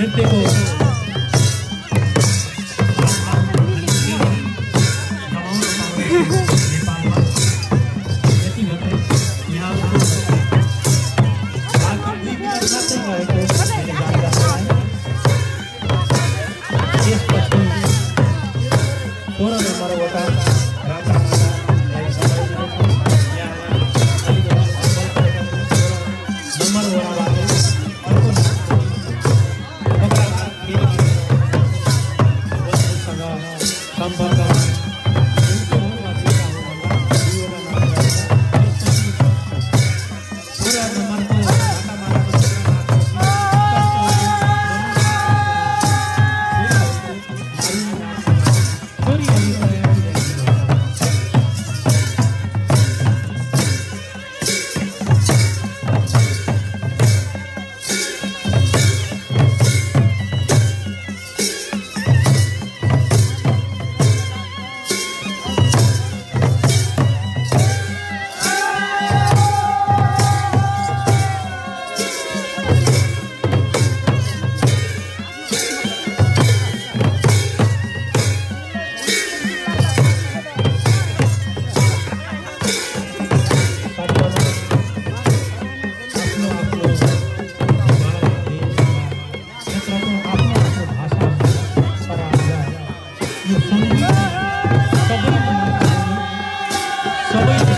順天高やってみよう。Come on, come on. سڀ سڀئي